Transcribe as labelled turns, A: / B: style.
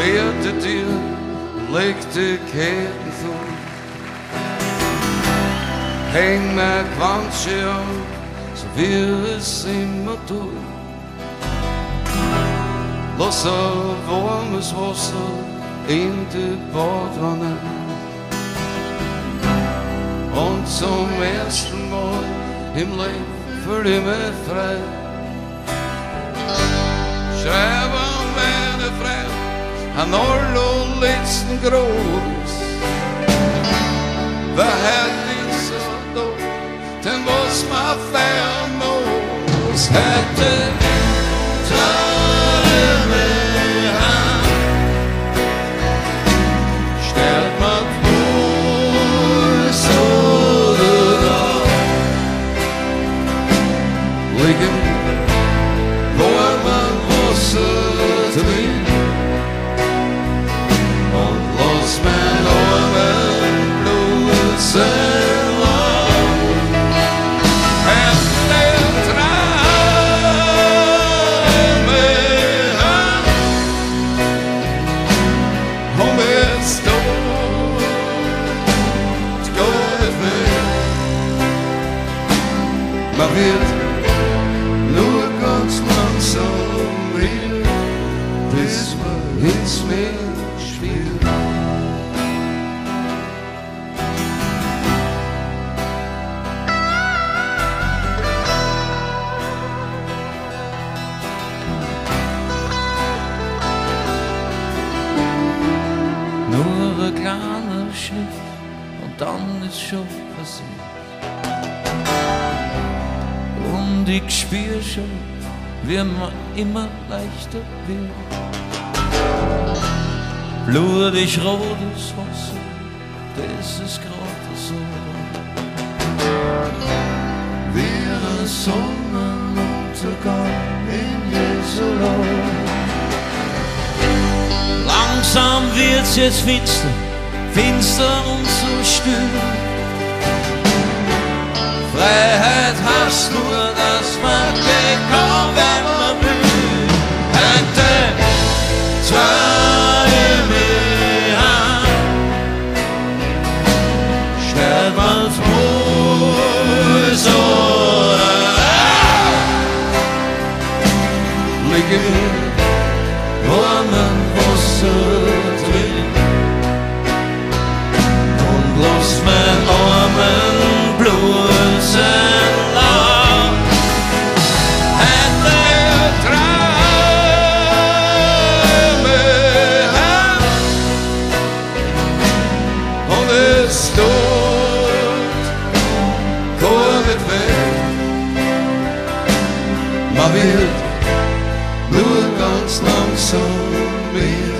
A: bærte dyr lægte katten for. Hæng med grøntje op, så virret simmer du. Låser vormes vorser, inte bordrarna. Und zum ersten Mal im Leben fühle ich mich frei. Schreib en orlollitsen grås. The heavens are those, ten was my family's had to Man vet nur ganz langsam wieder, bis man ins Meer spielt.
B: Nur ein kleiner Schiff und dann ist schon passiert. Und ich spür schon, wie man immer leichter wird. Blutig rotes Wasser, das ist gerade so.
A: Wie ein Sonnenuntergang in Jerusalem.
B: Langsam wird's jetzt finster, finster und so still. Freiheit heißt nur,
A: Gud Normen på Sudvik
B: Noen blås med armen
A: blodelsen av Etter Trømøham Og det stort Man vil rokās nav savu mieru.